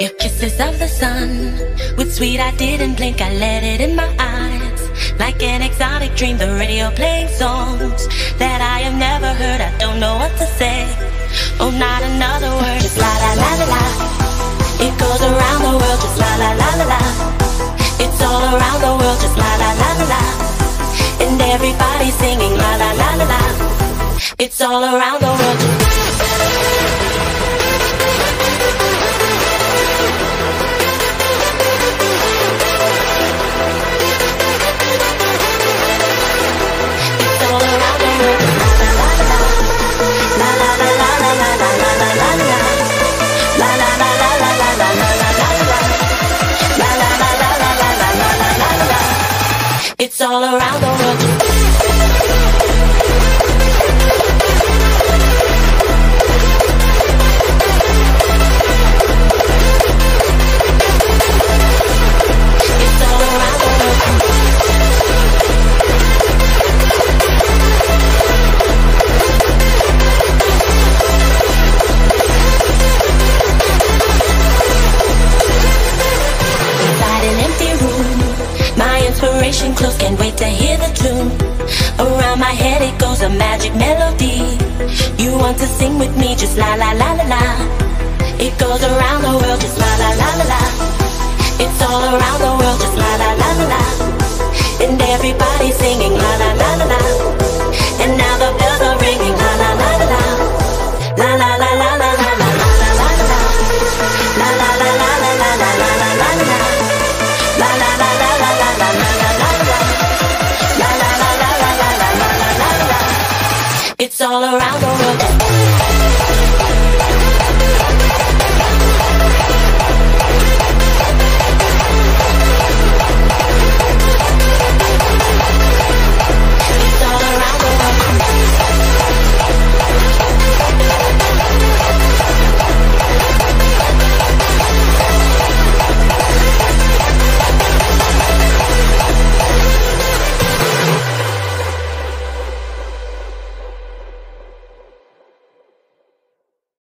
Your kisses of the sun, with sweet I didn't blink, I let it in my eyes. Like an exotic dream, the radio playing songs that I have never heard. I don't know what to say. Oh, not another word, just la la la la la. It goes around the world, just la la la la la. It's all around the world, just la la la la la. And everybody's singing la la la la la. It's all around the world. It's all around the world. Inspiration close, can't wait to hear the tune. Around my head it goes a magic melody. You want to sing with me, just la la la la la. It goes around the world, just la la la la la. It's all around the world, just la la la la la. It's all around the world.